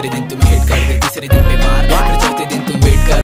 दूसरे दिन तुम हिट कर दे तीसरे दिन बीमार चौथे दिन